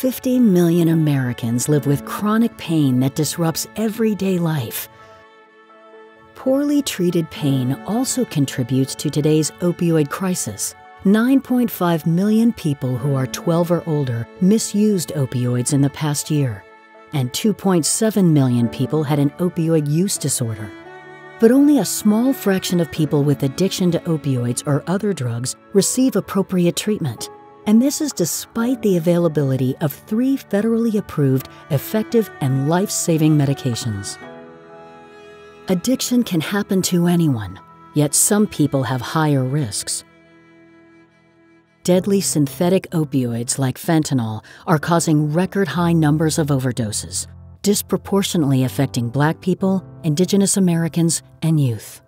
50 million Americans live with chronic pain that disrupts everyday life. Poorly treated pain also contributes to today's opioid crisis. 9.5 million people who are 12 or older misused opioids in the past year, and 2.7 million people had an opioid use disorder. But only a small fraction of people with addiction to opioids or other drugs receive appropriate treatment. And this is despite the availability of three federally approved, effective, and life saving medications. Addiction can happen to anyone, yet some people have higher risks. Deadly synthetic opioids like fentanyl are causing record high numbers of overdoses, disproportionately affecting Black people, Indigenous Americans, and youth.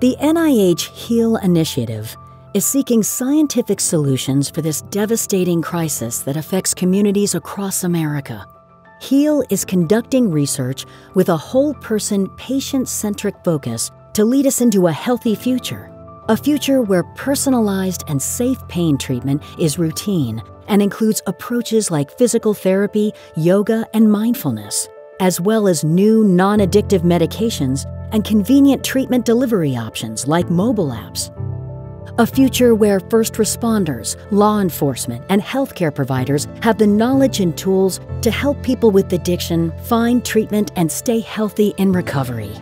The NIH HEAL initiative is seeking scientific solutions for this devastating crisis that affects communities across America. HEAL is conducting research with a whole person, patient centric focus to lead us into a healthy future a future where personalized and safe pain treatment is routine and includes approaches like physical therapy, yoga, and mindfulness, as well as new non addictive medications and convenient treatment delivery options like mobile apps. A future where first responders, law enforcement, and healthcare providers have the knowledge and tools to help people with addiction find treatment and stay healthy in recovery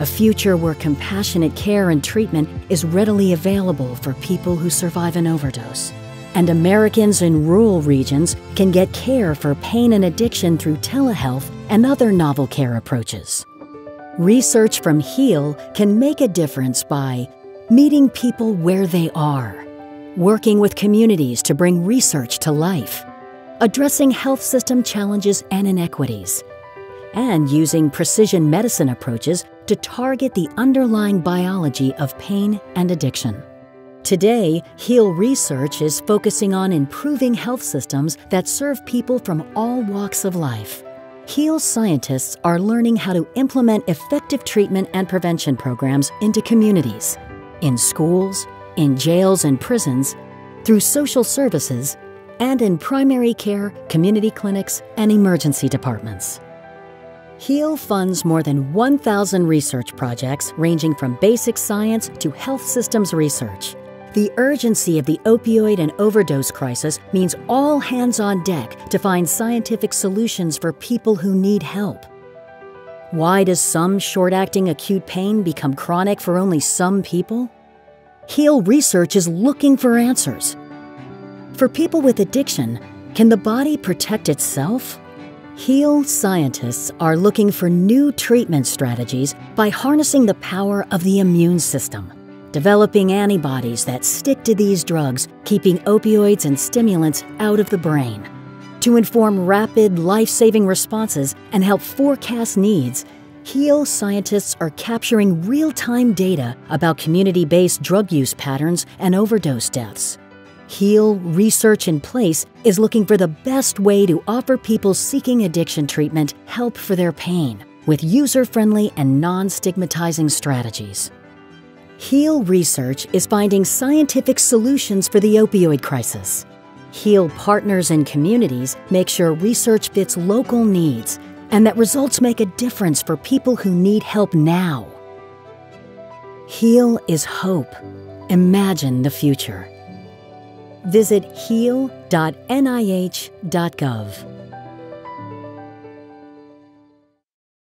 a future where compassionate care and treatment is readily available for people who survive an overdose. And Americans in rural regions can get care for pain and addiction through telehealth and other novel care approaches. Research from HEAL can make a difference by meeting people where they are, working with communities to bring research to life, addressing health system challenges and inequities, and using precision medicine approaches to target the underlying biology of pain and addiction. Today, HEAL research is focusing on improving health systems that serve people from all walks of life. HEAL scientists are learning how to implement effective treatment and prevention programs into communities, in schools, in jails and prisons, through social services, and in primary care, community clinics, and emergency departments. HEAL funds more than 1,000 research projects ranging from basic science to health systems research. The urgency of the opioid and overdose crisis means all hands on deck to find scientific solutions for people who need help. Why does some short acting acute pain become chronic for only some people? HEAL research is looking for answers. For people with addiction, can the body protect itself? HEAL scientists are looking for new treatment strategies by harnessing the power of the immune system, developing antibodies that stick to these drugs, keeping opioids and stimulants out of the brain. To inform rapid, life saving responses and help forecast needs, HEAL scientists are capturing real time data about community based drug use patterns and overdose deaths. HEAL Research in Place is looking for the best way to offer people seeking addiction treatment help for their pain with user friendly and non stigmatizing strategies. HEAL Research is finding scientific solutions for the opioid crisis. HEAL partners and communities make sure research fits local needs and that results make a difference for people who need help now. HEAL is hope. Imagine the future visit heal.nih.gov.